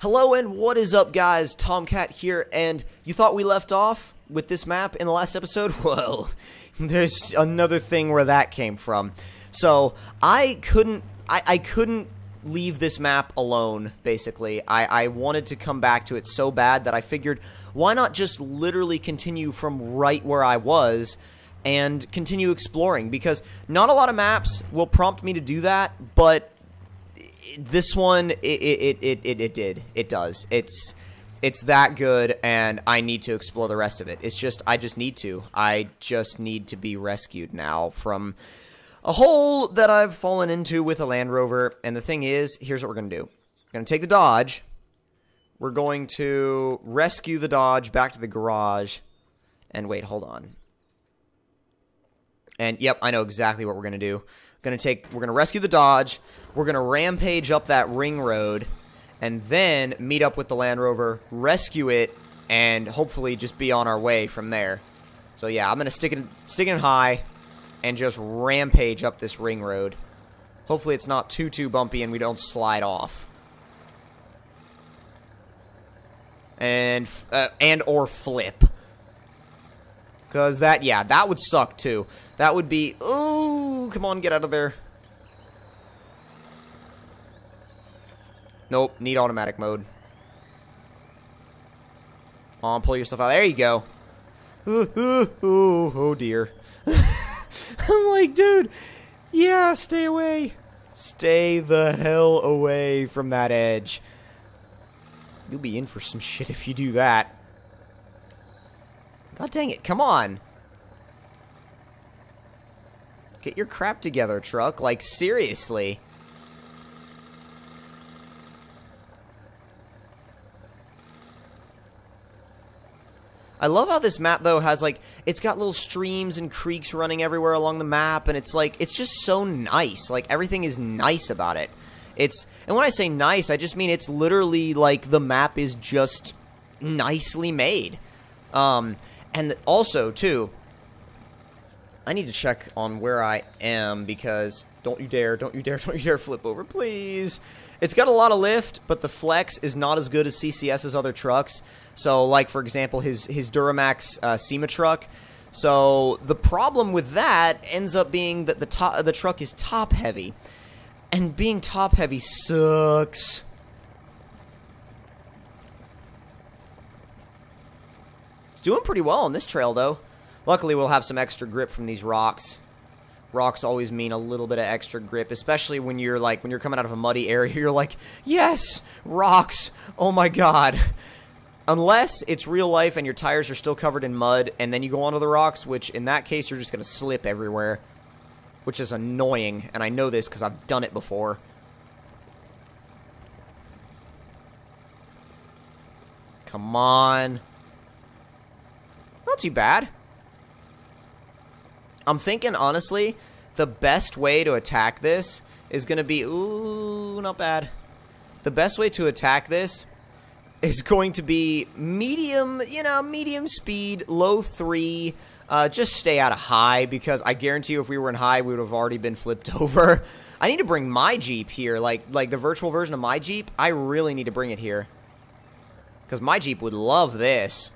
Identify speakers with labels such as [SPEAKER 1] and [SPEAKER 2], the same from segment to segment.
[SPEAKER 1] Hello and what is up guys, Tomcat here, and you thought we left off with this map in the last episode? Well, there's another thing where that came from. So, I couldn't, I, I couldn't leave this map alone, basically. I, I wanted to come back to it so bad that I figured, why not just literally continue from right where I was, and continue exploring, because not a lot of maps will prompt me to do that, but this one, it it, it, it, it did. It does. It's it's that good, and I need to explore the rest of it. It's just, I just need to. I just need to be rescued now from a hole that I've fallen into with a Land Rover. And the thing is, here's what we're to do. We're to take the Dodge. We're going to rescue the Dodge back to the garage. And wait, hold on. And yep, I know exactly what we're to do. We're to take, we're to rescue the Dodge. We're going to rampage up that ring road and then meet up with the Land Rover, rescue it, and hopefully just be on our way from there. So yeah, I'm gonna stick it stick it high and just rampage up this ring road. Hopefully it's not too too bumpy and we don't slide off. And uh, and or flip. Cause that yeah, that would suck too. That would be ooh, come on, get out of there. Nope, need automatic mode. On, pull yourself out. There you go. Ooh, ooh, ooh, oh dear. I'm like, dude, yeah, stay away. Stay the hell away from that edge. You'll be in for some shit if you do that. God dang it, come on. Get your crap together, truck. Like, seriously. I love how this map though has like it's got little streams and creeks running everywhere along the map and it's like it's just so nice. Like everything is nice about it. It's and when I say nice, I just mean it's literally like the map is just nicely made. Um and also too I need to check on where I am because don't you dare, don't you dare, don't you dare flip over, please. It's got a lot of lift, but the flex is not as good as CCS's other trucks. So, like, for example, his, his Duramax uh, SEMA truck. So, the problem with that ends up being that the, top, the truck is top-heavy. And being top-heavy sucks. It's doing pretty well on this trail, though. Luckily, we'll have some extra grip from these rocks. Rocks always mean a little bit of extra grip, especially when you're like when you're coming out of a muddy area. You're like, yes, rocks. Oh my god. Unless it's real life and your tires are still covered in mud, and then you go onto the rocks, which in that case you're just gonna slip everywhere, which is annoying. And I know this because I've done it before. Come on. Not too bad. I'm thinking, honestly, the best way to attack this is going to be... Ooh, not bad. The best way to attack this is going to be medium, you know, medium speed, low three. Uh, just stay out of high because I guarantee you if we were in high, we would have already been flipped over. I need to bring my Jeep here, like like the virtual version of my Jeep. I really need to bring it here. Because my Jeep would love this.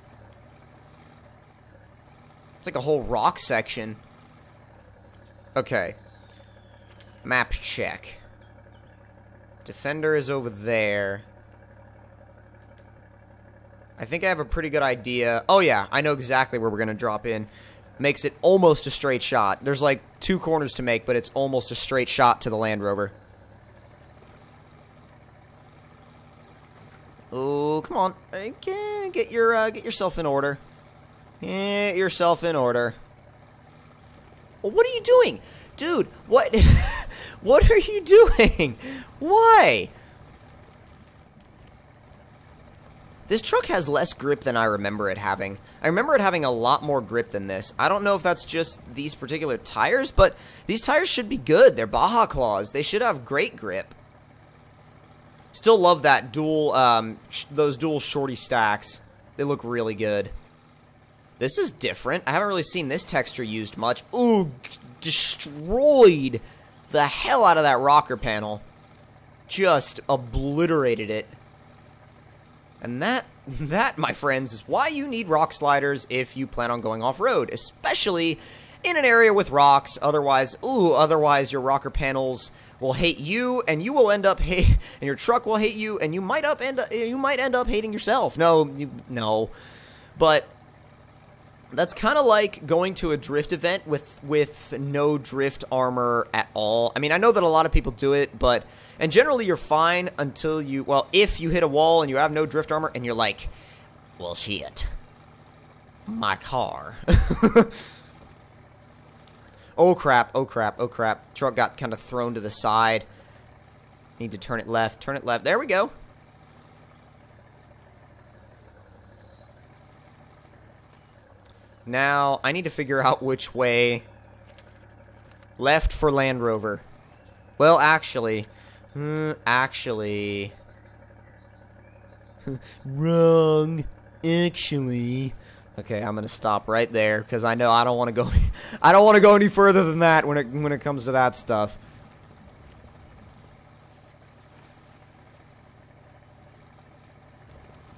[SPEAKER 1] It's like a whole rock section. Okay. Map check. Defender is over there. I think I have a pretty good idea. Oh yeah, I know exactly where we're going to drop in. Makes it almost a straight shot. There's like two corners to make, but it's almost a straight shot to the Land Rover. Oh, come on. Get your uh, get yourself in order. Get yourself in order. What are you doing? Dude, what what are you doing? Why? This truck has less grip than I remember it having. I remember it having a lot more grip than this. I don't know if that's just these particular tires, but these tires should be good. They're Baja Claws. They should have great grip. Still love that dual, um, those dual shorty stacks. They look really good. This is different. I haven't really seen this texture used much. Ooh, destroyed the hell out of that rocker panel. Just obliterated it. And that, that, my friends, is why you need rock sliders if you plan on going off-road, especially in an area with rocks. Otherwise, ooh, otherwise your rocker panels will hate you, and you will end up hate, and your truck will hate you, and you might up end up, you might end up hating yourself. No, you, no, but that's kind of like going to a drift event with with no drift armor at all. I mean, I know that a lot of people do it, but and generally you're fine until you well, if you hit a wall and you have no drift armor and you're like, well, shit, my car. oh crap! Oh crap! Oh crap! Truck got kind of thrown to the side. Need to turn it left. Turn it left. There we go. Now, I need to figure out which way... Left for Land Rover. Well, actually... Hmm, actually... Wrong. Actually... Okay, I'm gonna stop right there because I know I don't want to go. I don't want to go any further than that when it when it comes to that stuff.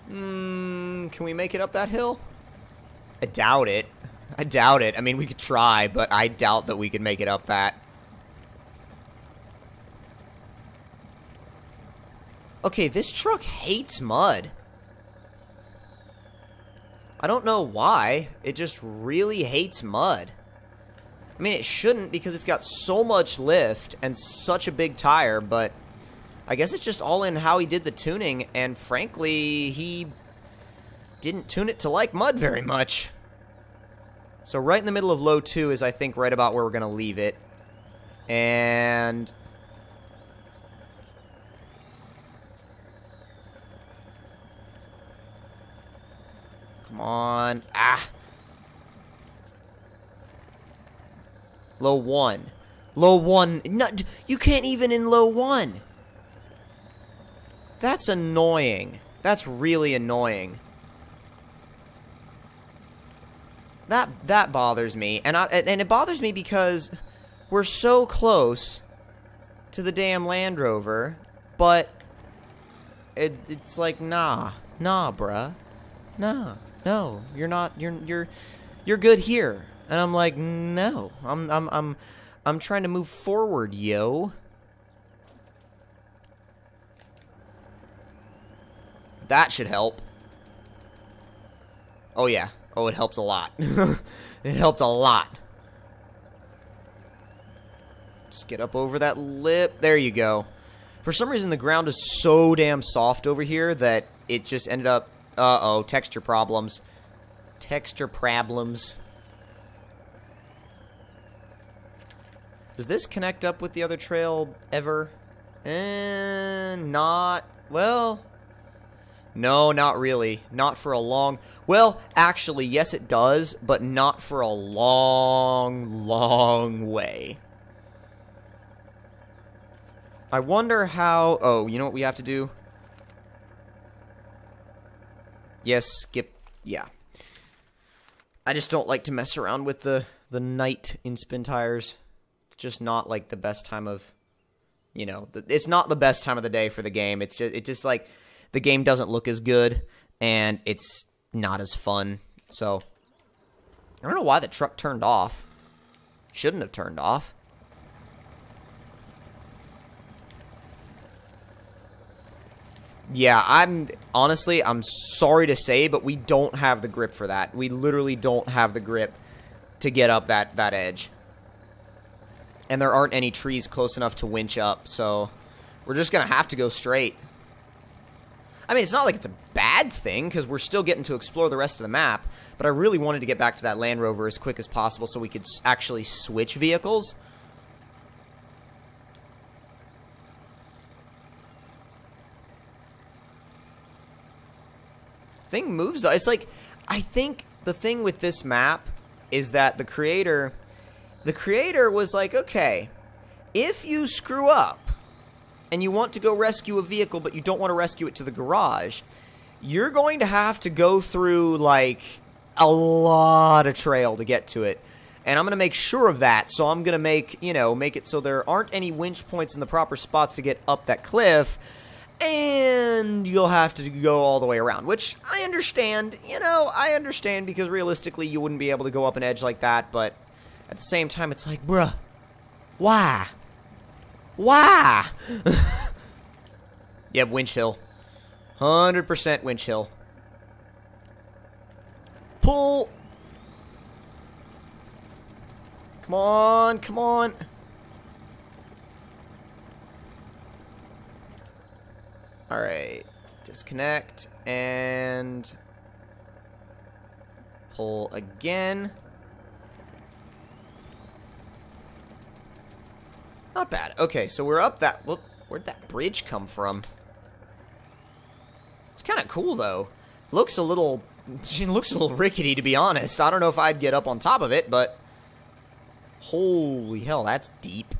[SPEAKER 1] Hmm, can we make it up that hill? I doubt it. I doubt it. I mean, we could try, but I doubt that we could make it up that. Okay, this truck hates mud. I don't know why. It just really hates mud. I mean, it shouldn't because it's got so much lift and such a big tire, but I guess it's just all in how he did the tuning, and frankly, he didn't tune it to like mud very much. So right in the middle of low 2 is, I think, right about where we're going to leave it. And... Come on. Ah! Low 1. Low 1. No, you can't even in low 1. That's annoying. That's really annoying. That that bothers me, and I, and it bothers me because we're so close to the damn Land Rover, but it, it's like nah, nah, bruh, nah, no, you're not, you're you're you're good here, and I'm like no, I'm I'm I'm I'm trying to move forward, yo. That should help. Oh yeah, Oh, it helped a lot. it helped a lot. Just get up over that lip. There you go. For some reason, the ground is so damn soft over here that it just ended up... Uh-oh, texture problems. Texture problems. Does this connect up with the other trail ever? Eh, not... Well, no, not really. Not for a long... Well, actually, yes it does, but not for a long, long way. I wonder how... Oh, you know what we have to do? Yes, skip... Yeah. I just don't like to mess around with the, the night in spin tires. It's just not, like, the best time of... You know, it's not the best time of the day for the game. It's just... It just, like the game doesn't look as good and it's not as fun. So I don't know why the truck turned off. Shouldn't have turned off. Yeah, I'm honestly, I'm sorry to say, but we don't have the grip for that. We literally don't have the grip to get up that that edge. And there aren't any trees close enough to winch up, so we're just going to have to go straight. I mean, it's not like it's a bad thing, because we're still getting to explore the rest of the map, but I really wanted to get back to that Land Rover as quick as possible so we could actually switch vehicles. Thing moves, though. It's like, I think the thing with this map is that the creator, the creator was like, okay, if you screw up, and you want to go rescue a vehicle, but you don't want to rescue it to the garage, you're going to have to go through, like, a lot of trail to get to it. And I'm going to make sure of that, so I'm going to make, you know, make it so there aren't any winch points in the proper spots to get up that cliff. and you'll have to go all the way around, which I understand. You know, I understand because realistically you wouldn't be able to go up an edge like that, but at the same time it's like, bruh, why? Why? yep, Winch Hill. 100% Winch Hill. Pull. Come on, come on. Alright. Disconnect and pull again. Not bad. Okay, so we're up that... Well, where'd that bridge come from? It's kind of cool, though. Looks a little... She looks a little rickety, to be honest. I don't know if I'd get up on top of it, but... Holy hell, that's deep.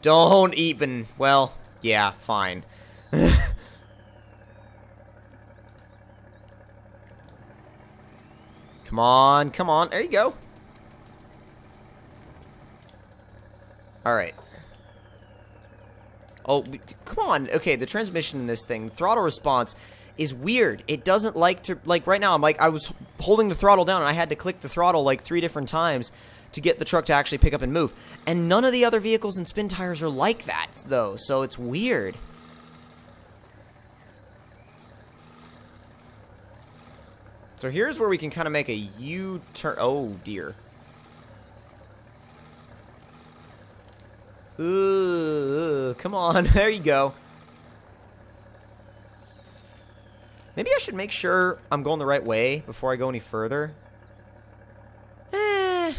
[SPEAKER 1] Don't even... Well, yeah, fine. Come on, come on. There you go. Alright. Oh, come on. Okay, the transmission in this thing, throttle response is weird. It doesn't like to, like right now, I'm like, I was holding the throttle down and I had to click the throttle like three different times to get the truck to actually pick up and move. And none of the other vehicles and spin tires are like that, though, so it's weird. So here's where we can kind of make a U-turn. Oh, dear. Ooh, come on. There you go. Maybe I should make sure I'm going the right way before I go any further. Eh,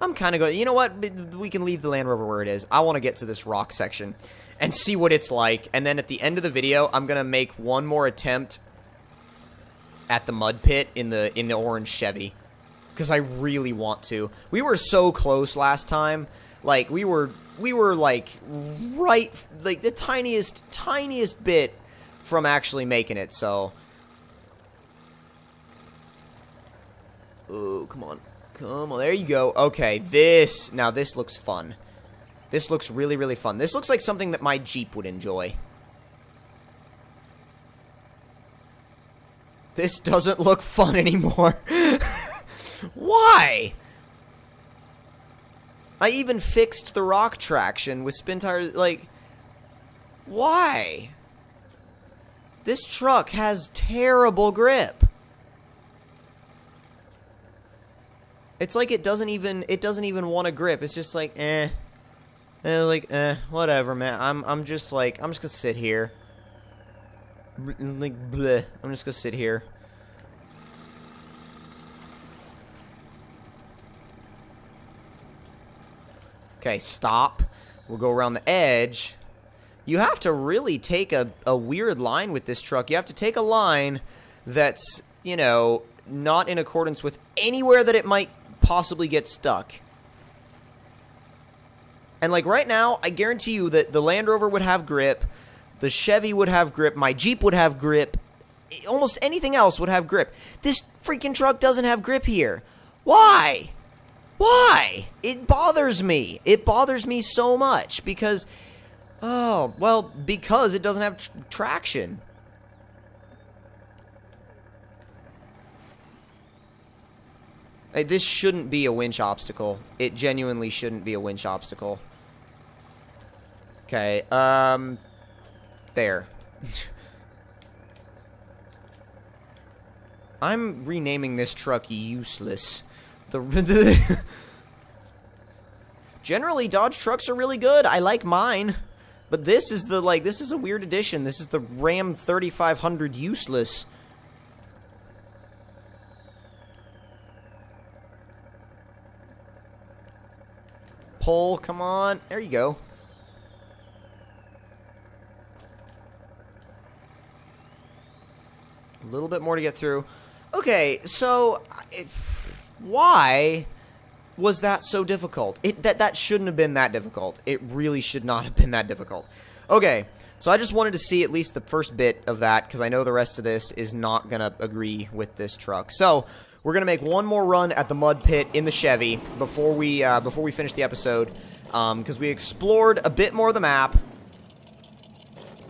[SPEAKER 1] I'm kind of going... You know what? We can leave the Land Rover where it is. I want to get to this rock section and see what it's like. And then at the end of the video, I'm going to make one more attempt at the mud pit in the in the orange Chevy because I really want to. We were so close last time. Like we were we were like right like the tiniest tiniest bit from actually making it. So Oh, come on. Come on. There you go. Okay, this now this looks fun. This looks really really fun. This looks like something that my Jeep would enjoy. This doesn't look fun anymore. Why? I even fixed the rock traction with spin tires, like... Why? This truck has terrible grip. It's like it doesn't even, it doesn't even want to grip. It's just like, eh. eh like, eh, whatever, man. I'm, I'm just like, I'm just gonna sit here like bleh. I'm just gonna sit here. Okay, stop. We'll go around the edge. You have to really take a, a weird line with this truck. You have to take a line that's, you know, not in accordance with anywhere that it might possibly get stuck. And like right now, I guarantee you that the Land Rover would have grip, the Chevy would have grip. My Jeep would have grip. Almost anything else would have grip. This freaking truck doesn't have grip here. Why? Why? It bothers me. It bothers me so much because, oh, well, because it doesn't have tr traction. Hey, this shouldn't be a winch obstacle. It genuinely shouldn't be a winch obstacle. Okay, um, there. I'm renaming this truck useless. The, Generally, Dodge trucks are really good. I like mine. But this is the, like, this is a weird addition. This is the Ram 3500 useless. Pull, come on. There you go. A little bit more to get through. Okay, so why was that so difficult? It that that shouldn't have been that difficult. It really should not have been that difficult. Okay, so I just wanted to see at least the first bit of that because I know the rest of this is not gonna agree with this truck. So we're gonna make one more run at the mud pit in the Chevy before we uh, before we finish the episode because um, we explored a bit more of the map.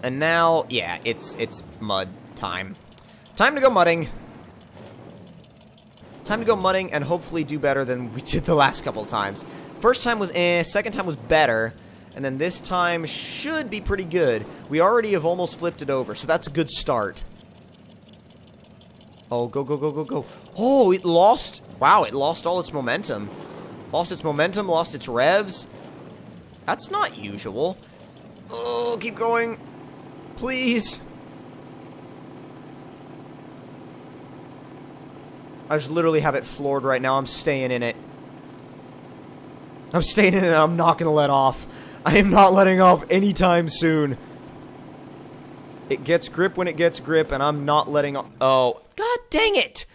[SPEAKER 1] And now, yeah, it's it's mud time. Time to go mudding. Time to go mudding and hopefully do better than we did the last couple times. First time was eh, second time was better, and then this time should be pretty good. We already have almost flipped it over, so that's a good start. Oh, go, go, go, go, go. Oh, it lost. Wow, it lost all its momentum. Lost its momentum, lost its revs. That's not usual. Oh, keep going. Please. I just literally have it floored right now. I'm staying in it. I'm staying in it I'm not going to let off. I am not letting off anytime soon. It gets grip when it gets grip, and I'm not letting off. Oh, god dang it!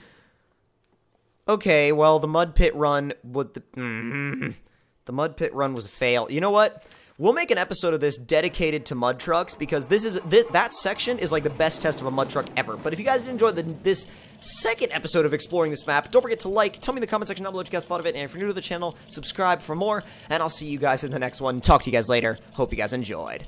[SPEAKER 1] Okay, well, the mud pit run would the, mm, the mud pit run was a fail. You know what? We'll make an episode of this dedicated to mud trucks because this is this, that section is like the best test of a mud truck ever. But if you guys did enjoy the, this second episode of exploring this map, don't forget to like, tell me in the comment section down below what you guys thought of it, and if you're new to the channel, subscribe for more, and I'll see you guys in the next one. Talk to you guys later. Hope you guys enjoyed.